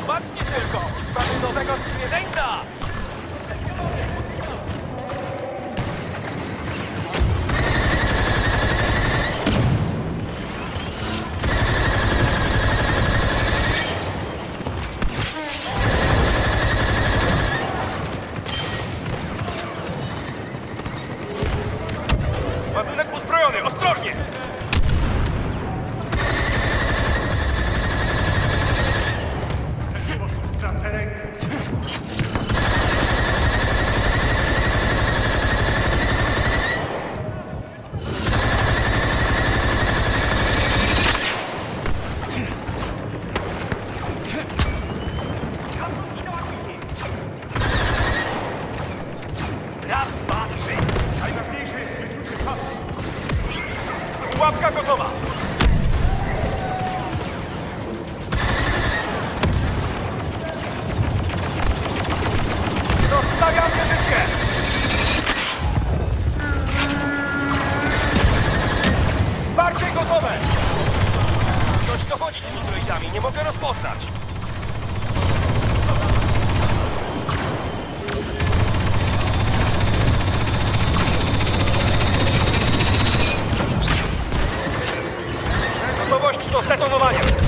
Popatrzcie tylko! Mamy do zwierzęta! Raz, dwa, trzy! Najważniejsze jest wyczucie czasu. Łapka gotowa! Rozstawiam wieżyczkę! Wsparcie gotowe! Coś dochodzi tymi droidami, nie mogę rozpoznać. do zdetonowania!